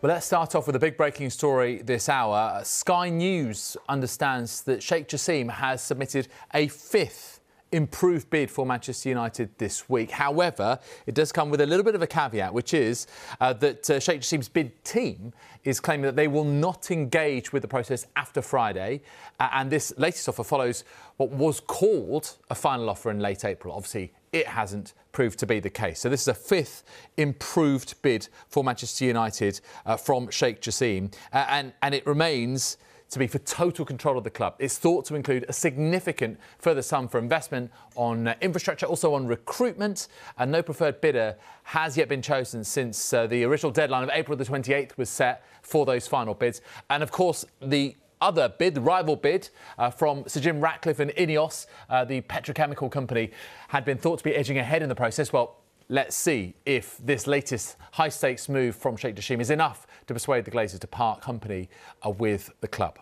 Well, let's start off with a big breaking story this hour. Sky News understands that Sheikh Jassim has submitted a fifth improved bid for Manchester United this week. However, it does come with a little bit of a caveat, which is uh, that uh, Sheikh Jassim's bid team is claiming that they will not engage with the process after Friday. Uh, and this latest offer follows what was called a final offer in late April. Obviously, it hasn't proved to be the case. So this is a fifth improved bid for Manchester United uh, from Sheikh Jassim, uh, and and it remains to be for total control of the club. It's thought to include a significant further sum for investment on uh, infrastructure, also on recruitment, and no preferred bidder has yet been chosen since uh, the original deadline of April the 28th was set for those final bids. And of course, the other bid, the rival bid uh, from Sir Jim Ratcliffe and Ineos, uh, the petrochemical company, had been thought to be edging ahead in the process. Well, let's see if this latest high stakes move from Sheikh Jassim is enough to persuade the Glazers to part company uh, with the club.